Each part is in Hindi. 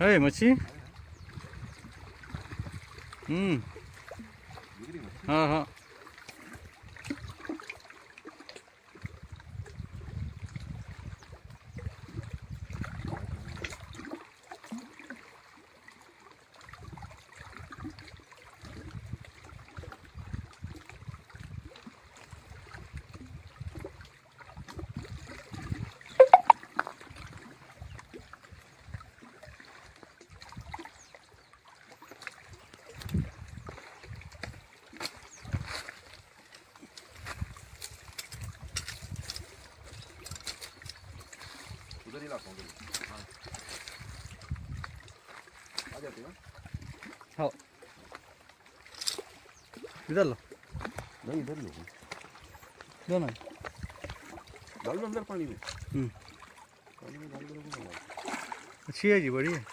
है मच्छी हम्म हाँ हाँ उधर ही लाता हूँ उधर ही। हाँ। आ जाते ना हाँ इधर लो नहीं इधर होगी दोनों डाल दो अंदर पानी में हम्म पानी में डाल दो लोगों को अच्छी है जी बड़ी है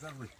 забыть.